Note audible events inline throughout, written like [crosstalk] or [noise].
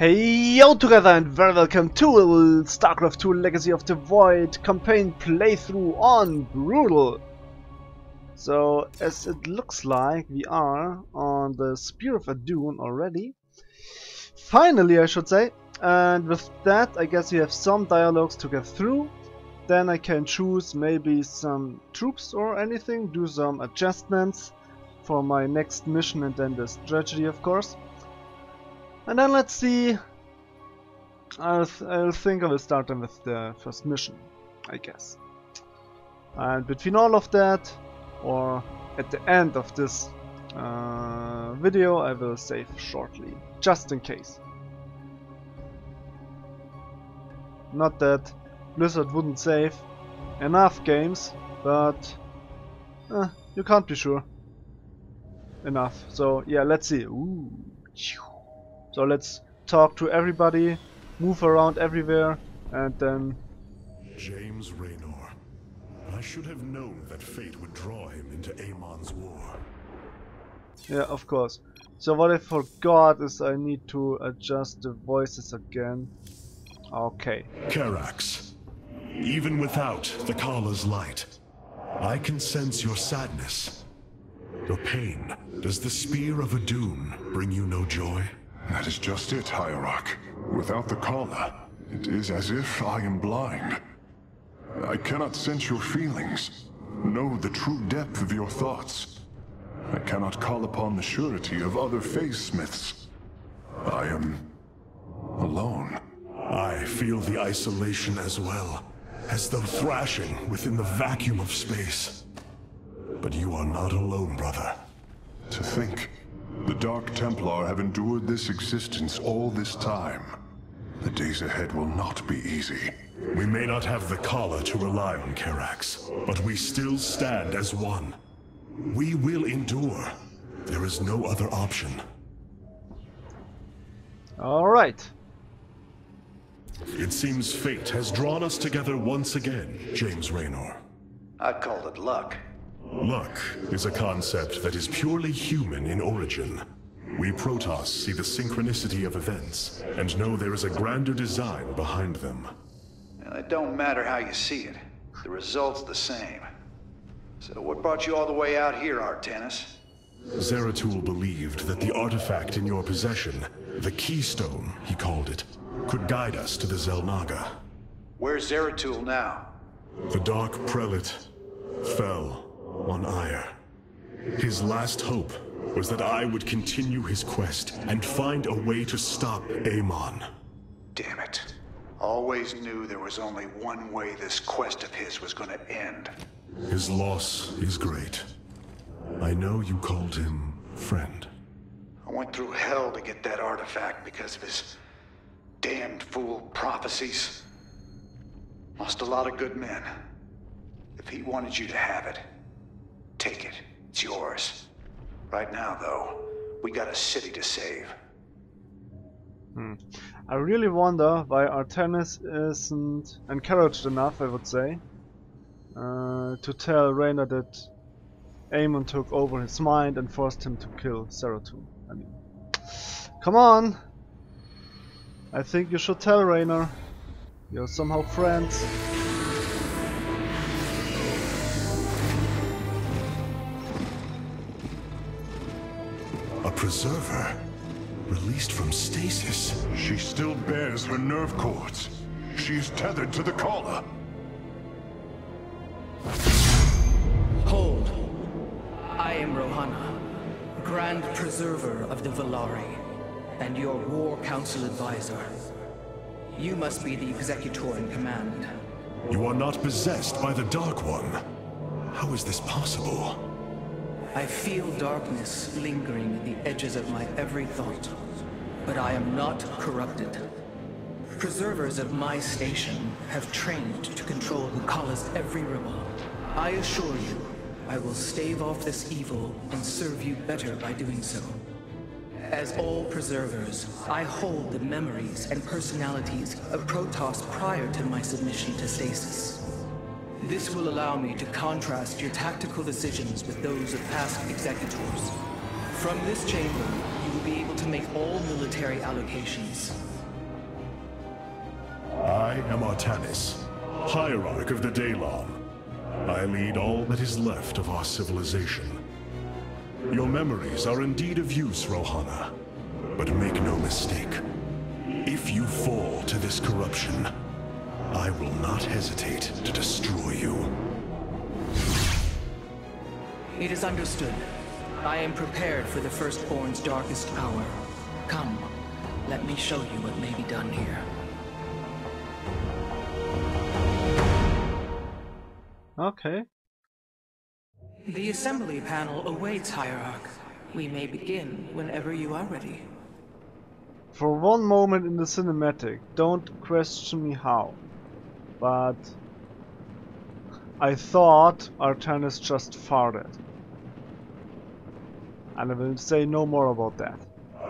Hey yo together and very welcome to StarCraft 2 Legacy of the Void campaign playthrough on Brutal. So as it looks like we are on the Spear of Adun already. Finally I should say. And with that I guess we have some dialogues to get through. Then I can choose maybe some troops or anything, do some adjustments for my next mission and then the strategy of course. And then let's see. I'll, I'll think I will start them with the first mission, I guess. And between all of that, or at the end of this uh, video, I will save shortly, just in case. Not that Blizzard wouldn't save enough games, but eh, you can't be sure enough. So yeah, let's see. Ooh. So let's talk to everybody, move around everywhere, and then... James Raynor. I should have known that fate would draw him into Amon's war. Yeah, of course. So what I forgot is I need to adjust the voices again. Okay. Karax. Even without the Khala's light, I can sense your sadness. Your pain. Does the Spear of Adun bring you no joy? That is just it, Hierarch. Without the Khala, it is as if I am blind. I cannot sense your feelings, know the true depth of your thoughts. I cannot call upon the surety of other phase smiths. I am... alone. I feel the isolation as well, as though thrashing within the vacuum of space. But you are not alone, brother. To think, the Dark Templar have endured this existence all this time. The days ahead will not be easy. We may not have the Khala to rely on, Karax, but we still stand as one. We will endure. There is no other option. Alright. It seems fate has drawn us together once again, James Raynor. I call it luck. Luck is a concept that is purely human in origin. We Protoss see the synchronicity of events, and know there is a grander design behind them. Well, it don't matter how you see it. The result's the same. So what brought you all the way out here, Artanis? Zeratul believed that the artifact in your possession, the Keystone, he called it, could guide us to the Xel'Naga. Where's Zeratul now? The Dark Prelate fell on Aiur. His last hope was that I would continue his quest and find a way to stop Amon. Damn it. Always knew there was only one way this quest of his was gonna end. His loss is great. I know you called him friend. I went through hell to get that artifact because of his damned fool prophecies. Lost a lot of good men. If he wanted you to have it, take it. It's yours. Right now, though, we got a city to save. Hmm. I really wonder why Artanis isn't encouraged enough, I would say, uh, to tell Raynor that Amon took over his mind and forced him to kill Zeratul. I mean, come on! I think you should tell Raynor. You're somehow friends. Preserver? Released from stasis? She still bears her nerve cords. She is tethered to the collar. Hold. I am Rohana, Grand Preserver of the Valari, and your War Council Advisor. You must be the Executor in command. You are not possessed by the Dark One. How is this possible? I feel darkness lingering at the edges of my every thought, but I am not corrupted. Preservers of my station have trained to control the Khala's every ripple. I assure you, I will stave off this evil and serve you better by doing so. As all preservers, I hold the memories and personalities of Protoss prior to my submission to stasis. This will allow me to contrast your tactical decisions with those of past executors. From this chamber, you will be able to make all military allocations. I am Artanis, Hierarch of the Daelaam. I lead all that is left of our civilization. Your memories are indeed of use, Rohana. But make no mistake. If you fall to this corruption, I will not hesitate to destroy you. It is understood. I am prepared for the Firstborn's darkest hour. Come, let me show you what may be done here. Okay. The assembly panel awaits, Hierarch. We may begin whenever you are ready. For one moment in the cinematic, don't question me how. But I thought Artanis just farted. And I will say no more about that.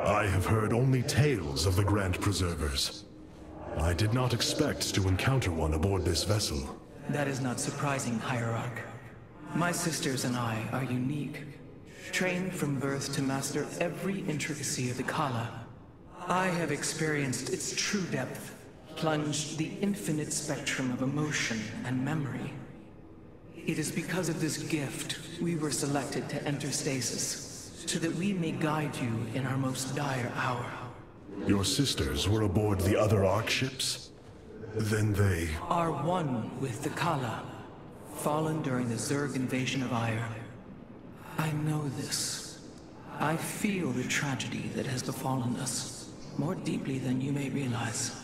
I have heard only tales of the Grand Preservers. I did not expect to encounter one aboard this vessel. That is not surprising, Hierarch. My sisters and I are unique. Trained from birth to master every intricacy of the Khala. I have experienced its true depth, plunged the infinite spectrum of emotion and memory. It is because of this gift we were selected to enter stasis, so that we may guide you in our most dire hour. Your sisters were aboard the other Ark ships? Then they... Are one with the Khala, fallen during the Zerg invasion of Aiur. I know this. I feel the tragedy that has befallen us, more deeply than you may realize.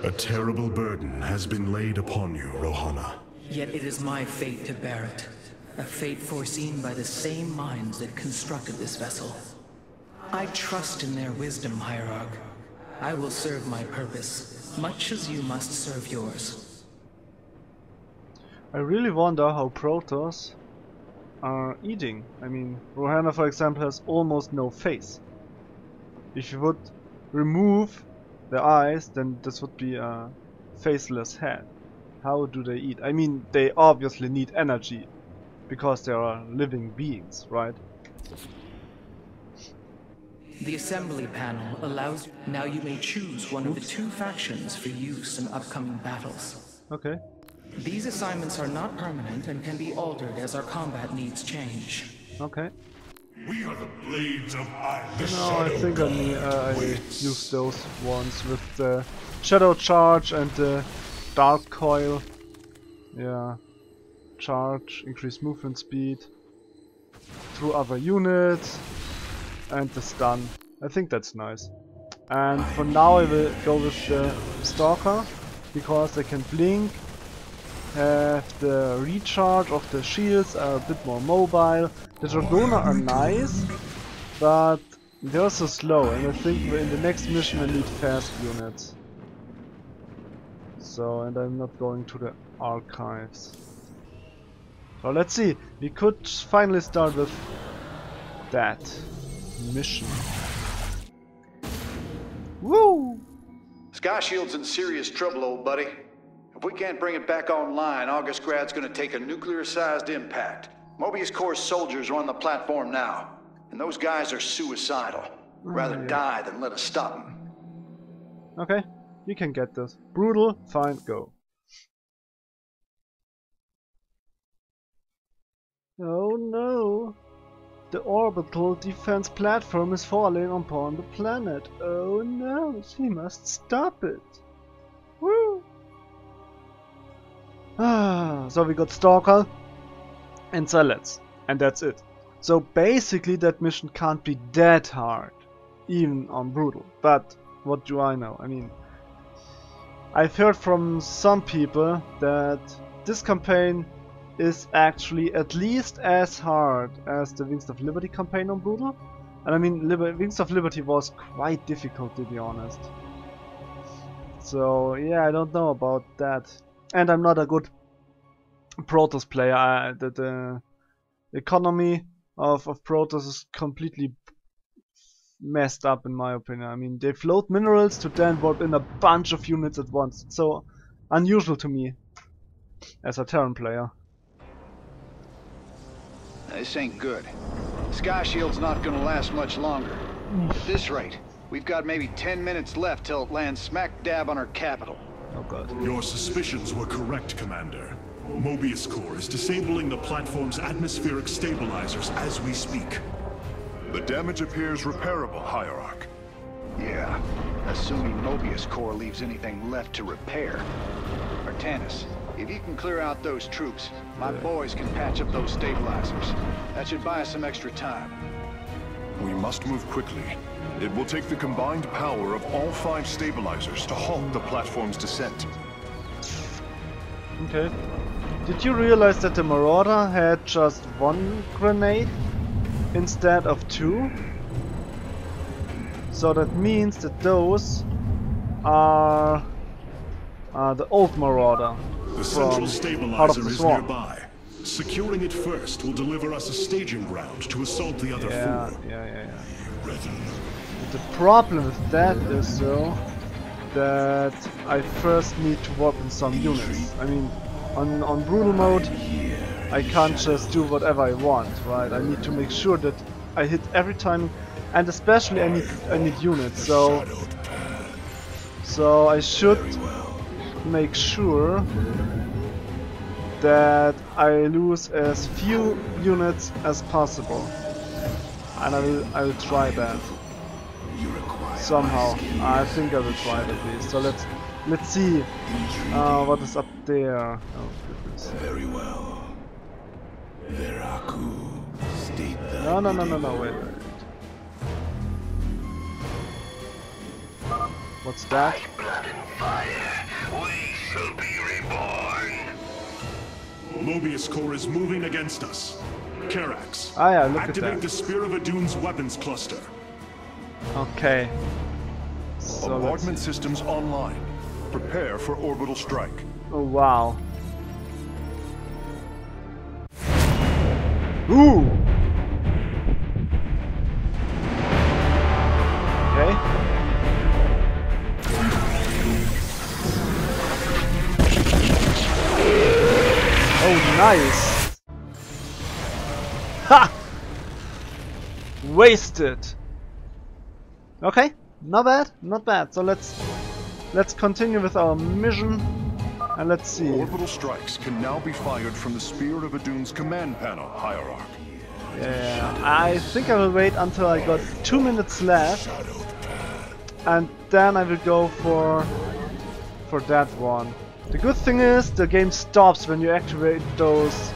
A terrible burden has been laid upon you, Rohana. Yet it is my fate to bear it. A fate foreseen by the same minds that constructed this vessel. I trust in their wisdom, Hierarch. I will serve my purpose, much as you must serve yours. I really wonder how Protoss are eating. I mean, Rohana for example has almost no face. If you would remove the eyes, then this would be a faceless head. How do they eat? I mean, they obviously need energy, because they are living beings, right? The assembly panel allows now you may choose one of the two factions for use in upcoming battles. Okay. These assignments are not permanent and can be altered as our combat needs change. Okay. We are the blades of iron. No, I think I, need, uh, I use those ones with the shadow charge and the dark coil. Yeah. Charge, increase movement speed through other units and the stun. I think that's nice. And for now I will go with the Stalker because they can blink, have the recharge of the shields are a bit more mobile. The Dragona are nice, but they're so slow and I think in the next mission I need fast units. So, and I'm not going to the archives. So let's see, we could finally start with that mission. Woo! Sky Shield's in serious trouble, old buddy. If we can't bring it back online, Augustgrad's gonna take a nuclear-sized impact. Moebius Corps soldiers are on the platform now, and those guys are suicidal. Rather yeah. die than let us stop them. Okay, you can get this. Brutal, fine, go. Oh no! The orbital defense platform is falling upon the planet. Oh no, she must stop it. Woo! Ah, so we got Stalker and Zealots, and that's it. So basically that mission can't be that hard, even on Brutal. But what do I know? I mean, I've heard from some people that this campaign is actually at least as hard as the Wings of Liberty campaign on Brutal. And I mean, Liber Wings of Liberty was quite difficult to be honest. So yeah, I don't know about that. And I'm not a good Protoss player. I, the, the economy of, of Protoss is completely messed up in my opinion. I mean, they float minerals to then warp in a bunch of units at once. It's so unusual to me as a Terran player. This ain't good. Sky Shield's not gonna last much longer. Mm. At this rate, we've got maybe 10 minutes left till it lands smack dab on our capital. Oh god. Your suspicions were correct, Commander. Moebius Corps is disabling the platform's atmospheric stabilizers as we speak. The damage appears repairable, Hierarch. Yeah, assuming Moebius Corps leaves anything left to repair. Artanis, if you can clear out those troops, my boys can patch up those stabilizers. That should buy us some extra time. We must move quickly. It will take the combined power of all five stabilizers to halt the platform's descent. Okay. Did you realize that the Marauder had just one grenade instead of two? So that means that those are uh, the old Marauder. The central from Heart of stabilizer is nearby. Securing it first will deliver us a staging ground to assault the other Yeah, four. yeah, yeah, yeah. The problem with that is though that I first need to warp in some units. I mean, on on brutal mode, I can't just do whatever I want, right? I need to make sure that I hit every time, and especially I need I need units. So so I should make sure that I lose as few units as possible, and I will I will try that somehow. I think I will try it at least. So let's let's see uh, what is up there. Oh goodness. Very well. Veraku, state thy No no no no no wait. wait. What's that? blood and fire. We shall be reborn. Moebius Corps is moving against us. Karax, Ah yeah, look at activate that. the Spear of Adun's weapons cluster. Okay. So let's Bombardment systems online. Prepare for orbital strike. Oh wow. Ooh. Okay. Oh nice. Ha! Wasted. Okay, not bad, not bad. So let's let's continue with our mission and let's see. Orbital strikes can now be fired from the Spear of Adun's command panel, Hierarch. Yeah, I think I will wait until I got two minutes left, and then I will go for for that one. The good thing is the game stops when you activate those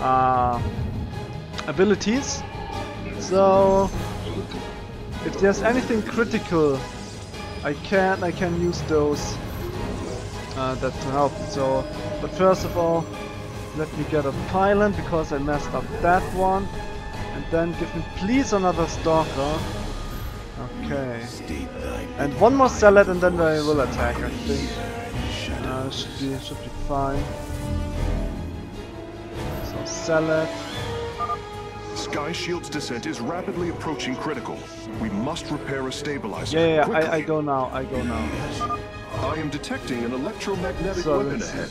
uh, abilities. So if there's anything critical, I can I can use those uh, that to help. So, but first of all, let me get a pylon because I messed up that one. And then give me please another stalker. Okay. And one more Zealot and then I will attack, I think. Uh, should be should be fine. So Zealot. Sky Shield's descent is rapidly approaching critical. We must repair a stabilizer. Yeah, yeah, quickly. I, I go now, I go now. I am detecting an electromagnetic So, weapon ahead.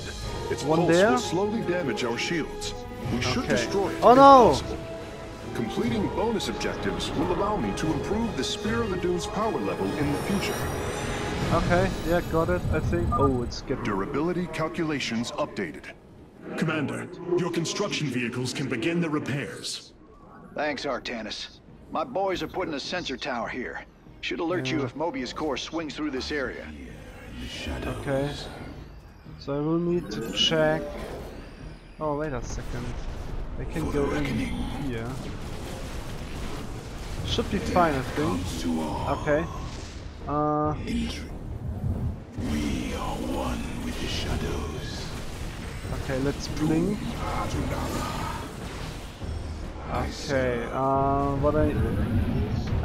Its One pulse there? will slowly damage our shields. We should Okay. destroy it. Oh, no! possible. Completing bonus objectives will allow me to improve the Spear of Adun's power level in the future. Okay, yeah, got it, I think. Oh, it's getting... Durability calculations updated. Commander, your construction vehicles can begin the repairs. Thanks, Artanis. My boys are putting a sensor tower here. Should alert you if Moebius Corps swings through this area. Okay. So I will need to check... Oh, wait a second. I can go in here. Should be fine, I think. Okay. Uh, We are one with the shadows. okay, let's blink. Okay, uh, what I...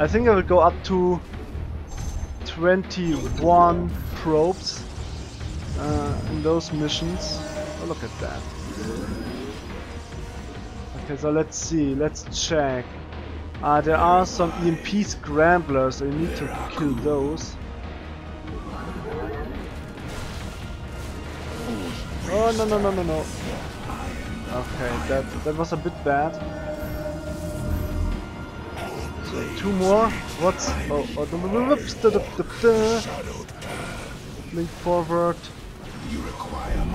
I think I will go up to 21 probes uh, in those missions. Oh, look at that. Okay, so let's see, let's check. Uh, there are some EMP scramblers, I need to kill those. Oh no no no no no. Okay, that that was a bit bad. Two more. What's oh, oh the. Blink forward.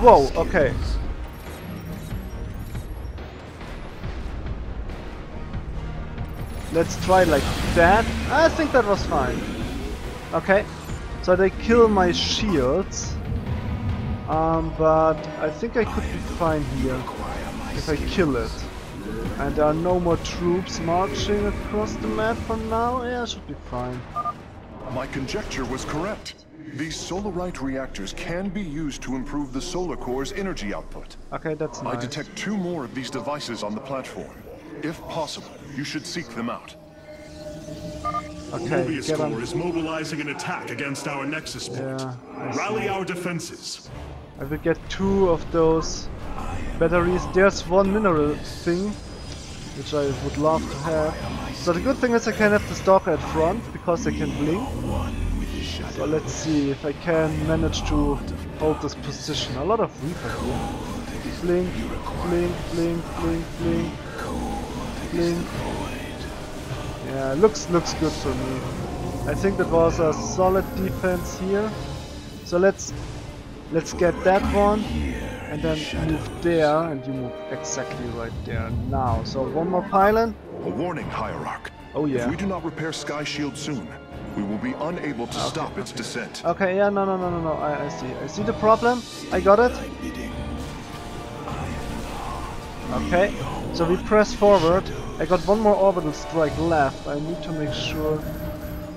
Whoa, okay. Let's try like that. I think that was fine. Okay. So they kill my shields. Um, but I think I could be fine here if I kill it. And there are no more troops marching across the map for now. Yeah, I should be fine. My conjecture was correct. These Solarite reactors can be used to improve the Solar Core's energy output. Okay, that's nice. I detect two more of these devices on the platform. If possible, you should seek them out. Okay, Mobius get on. is mobilizing an attack against our Nexus point. Yeah, Rally our defenses. I will get two of those batteries. There's one mineral thing, which I would love to have. So the good thing is I can have the stalker at front, because they can blink. So let's see if I can manage to hold this position. A lot of Reaper here. Blink, blink, blink, blink, blink, blink. Yeah, looks looks good for me. I think that was a solid defense here. So let's let's get that one and then move there and you move exactly right there now. So one more pylon. A warning, Hierarch. Oh yeah. If we do not repair Sky Shield soon, we will be unable to stop its descent. Okay, yeah, no, no, no, no, no. I, I see. I see the problem. I got it. Okay, so we press forward. I got one more orbital strike left. I need to make sure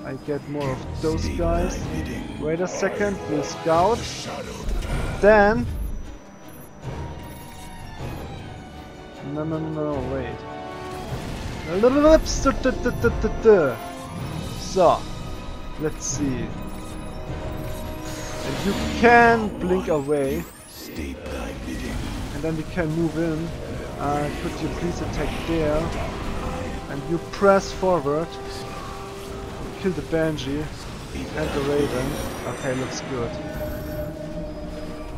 I get more of those guys. Wait a second, we'll scout. Then... No, no, no, no, wait. So, let's see. And you can blink away. And then we can move in. Uh, put your please attack there. And you press forward. Kill the Banshee and the Raven. Okay, looks good.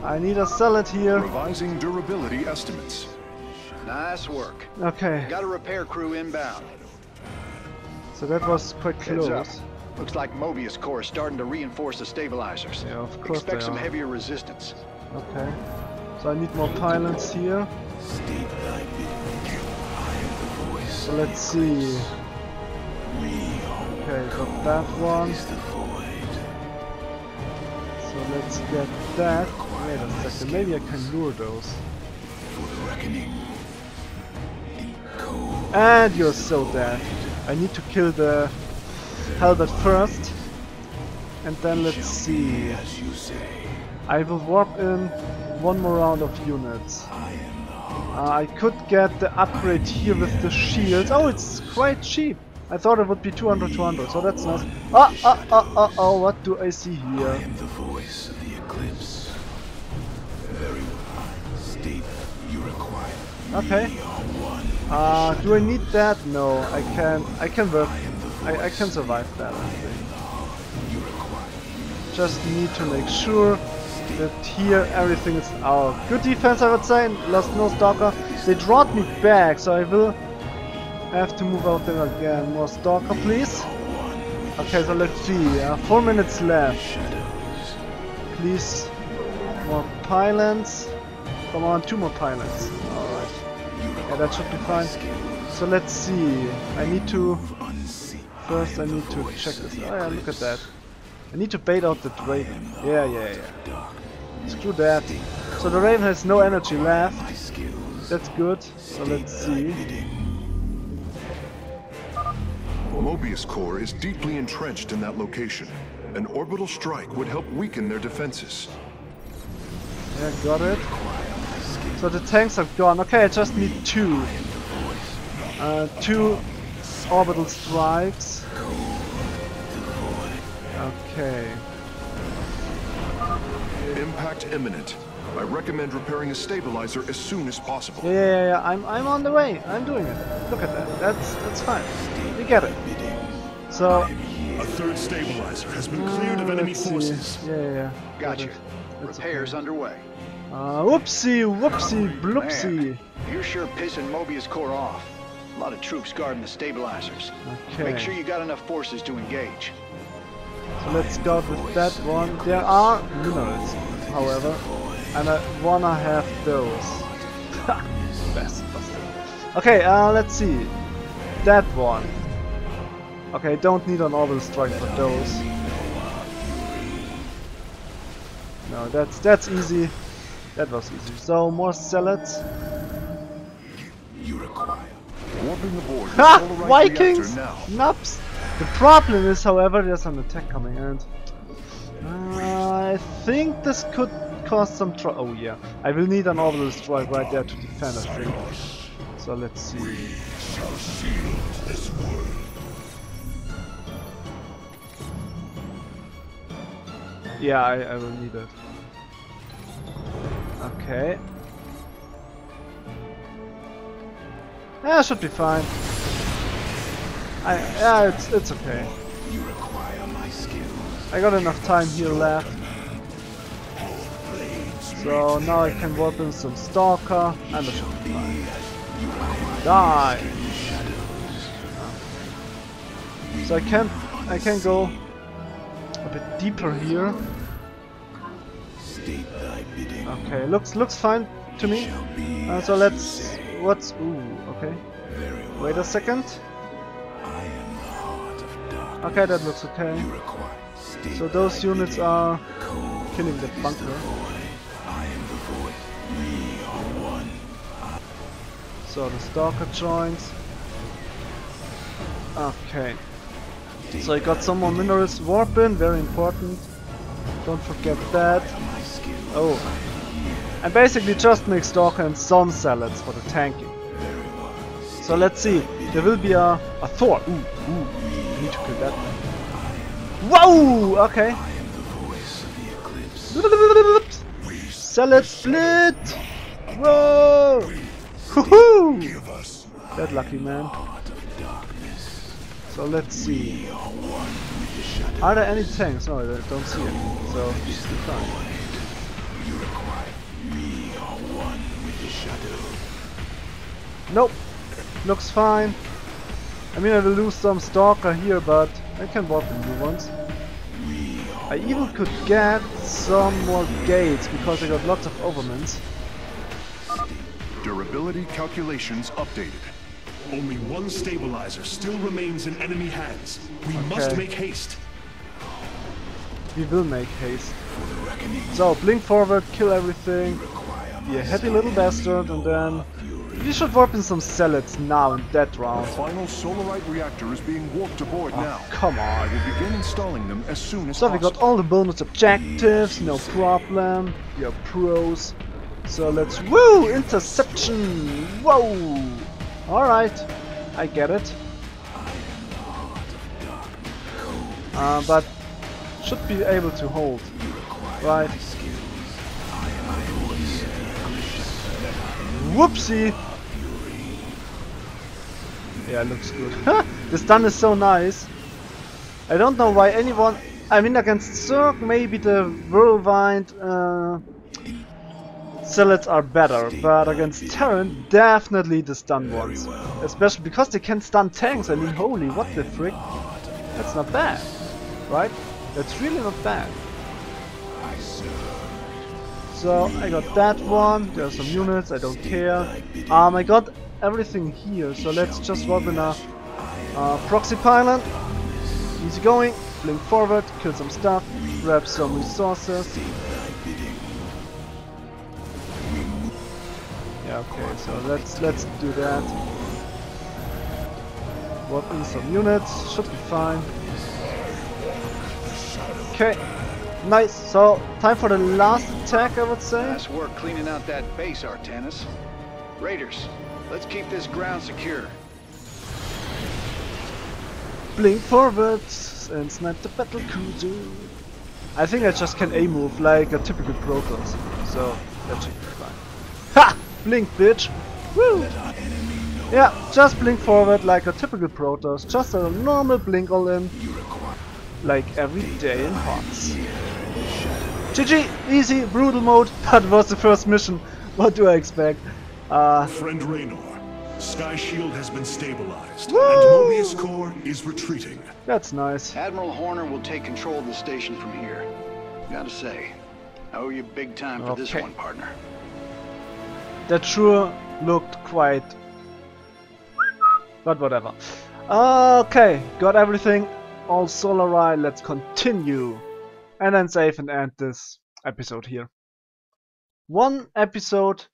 I need a Zealot here. Revising durability estimates. Nice work. Okay, Got a repair crew inbound. so that was quite close. Looks like Moebius Corps is starting to reinforce the stabilizers. Yeah, of course Expect they some are. heavier resistance. Okay. So I need more pylons here. So let's see. Okay, got that one. So let's get that. Wait a second, maybe I can lure those. And you're so dead. I need to kill the Hellbat first. And then let's see. I will warp in one more round of units. Uh, I could get the upgrade here with the shield. Oh, it's quite cheap. I thought it would be 200, 200, so that's nice. Ah, ah, ah, ah, oh, what do I see here? I am the voice of the eclipse. Very well. State you require. Okay. Uh, do I need that? No, I can. I can work. I, I can survive that. I think. Just need to make sure that here everything is out. Good defense, I would say. Lost no stalker. They brought me back, so I will have to move out there again. More stalker, please. Okay, so let's see. Uh, four minutes left. Please, more pylons. Come on, two more pylons. Yeah, that should be fine. So let's see. I need to... First I need to check this. Oh yeah, look at that. I need to bait out the Raven. Yeah, yeah, yeah. Screw that. So the Raven has no energy left. That's good. So let's see. Moebius Corps is deeply entrenched in that location. An orbital strike would help weaken their defenses. Yeah, got it. So the tanks are gone. Okay, I just need two. Uh, two orbital strikes. Okay. Impact imminent. I recommend repairing a stabilizer as soon as possible. Yeah, yeah, yeah. I'm, I'm on the way. I'm doing it. Look at that. That's, that's fine. We get it. So, A third stabilizer has been cleared of uh, enemy forces. Yeah, yeah, yeah. Gotcha. Repairs okay. underway. Uh, whoopsie, whoopsie, bloopsie. Man, you're sure pissing Moebius Corps off. A lot of troops guarding the stabilizers. Okay. Make sure you got enough forces to engage. So let's go with that one. There are minerals, however, and I wanna have those. Best. Okay, uh, let's see. That one. Okay, don't need an orbital strike for those. No, that's that's easy. That was easy. So more Zealots. You require. Warping aboard. Ha! Solarite Vikings! Nups! The problem is, however, there's an attack coming and uh, I think this could cause some trouble. Oh yeah, I will need an orbital strike right there to defend. I think. So let's see. Yeah, I, I will need it. Okay. Yeah, should be fine. I yeah, it's it's okay. You require my skills. I got enough time here left. So now I can warp in some Stalker and I should be fine. Die! So I can I can go a bit deeper here. Okay, looks looks fine to me. Uh, so let's what's ooh okay. Wait a second. Okay, that looks okay. So those units are killing the bunker. So the Stalker joins. Okay. So I got some more minerals warp in, very important. Don't forget that. Oh. And basically just make Stalker and some Zealots for the tanking. So let's see. There will be a, a Thor. Ooh, ooh. I need to kill that. Whoa! Okay. Zealot split! Whoa! Us That lucky man. So let's see. Are there any tanks? No, I don't see any. So fine. Nope. Looks fine. I mean, I will lose some Stalker here, but I can warp the new ones. I even could get some more gates because I got lots of Overmans. Durability calculations updated. only one stabilizer still remains in enemy hands. We must make haste. We will make haste. So, blink forward, kill everything. Be a happy little bastard, and then we should warp in some Zealots now in that round. Final Solarite reactor is being warped aboard now. Oh, come I on. will begin installing them as soon as So we got all the bonus objectives, no problem. We are pros. So let's woo interception. Whoa. All right, I get it. Uh, but should be able to hold. Right. Whoopsie. Yeah, looks good. [laughs] the stun is so nice. I don't know why anyone. I mean, against Zerg, maybe the Whirlwind uh, Zealots are better, but against Terran, definitely the stun ones. Especially because they can stun tanks. I mean, holy, what the frick? That's not bad, right? That's really not bad. So I got that one. There are some units. I don't care. Um, I got everything here. So let's just warp in a uh, proxy pylon. Easy going. Blink forward. Kill some stuff. Grab some resources. Yeah. Okay. So let's let's do that. Warp in some units. Should be fine. Okay. Nice. So time for the last attack, I would say. Nice work cleaning out that base, Artanis. Raiders, let's keep this ground secure. Blink forwards and snipe the battle cruiser. I think I just can A move like a typical Protoss, so that should be fine. Ha! Blink, bitch! Woo! Yeah, just blink forward like a typical Protoss, just a normal blink all in. Like every day in HOTS. GG! Easy, brutal mode, [laughs] that was the first mission. What do I expect? Uh, Friend Raynor, Sky Shield has been stabilized, Woo! and Moebius Corps is retreating. That's nice. Admiral Horner will take control of the station from here. Gotta say, I owe you big time for this one, partner. That sure looked quite... But whatever. Okay, got everything. All Solarai, let's continue. And then save and end this episode here. One episode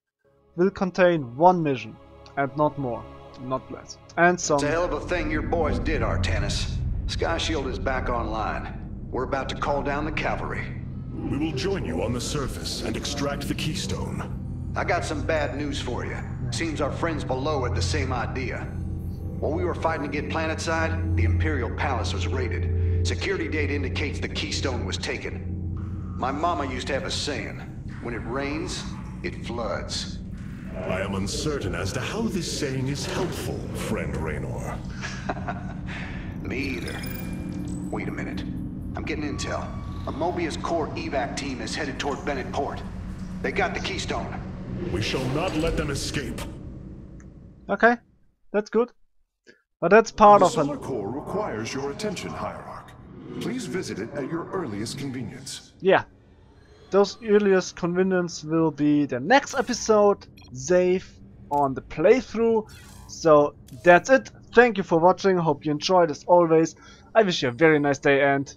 will contain one mission. And not more. Not less. And some... It's a hell of a thing your boys did, Artanis. Sky Shield is back online. We're about to call down the cavalry. We will join you on the surface and extract the Keystone. I got some bad news for you. Seems our friends below had the same idea. While we were fighting to get planetside, the Imperial Palace was raided. Security data indicates the Keystone was taken. My mama used to have a saying, when it rains, it floods. I am uncertain as to how this saying is helpful, friend Raynor. [laughs] Me either. Wait a minute. I'm getting intel. A Moebius Corps evac team is headed toward Bennett Port. They got the Keystone. We shall not let them escape. Okay, that's good. But that's part the of Solar an... Core requires your attention, Hierarch. Please visit it at your earliest convenience. Yeah. Those earliest convenience will be the next episode. Save on the playthrough. So that's it. Thank you for watching. Hope you enjoyed as always. I wish you a very nice day and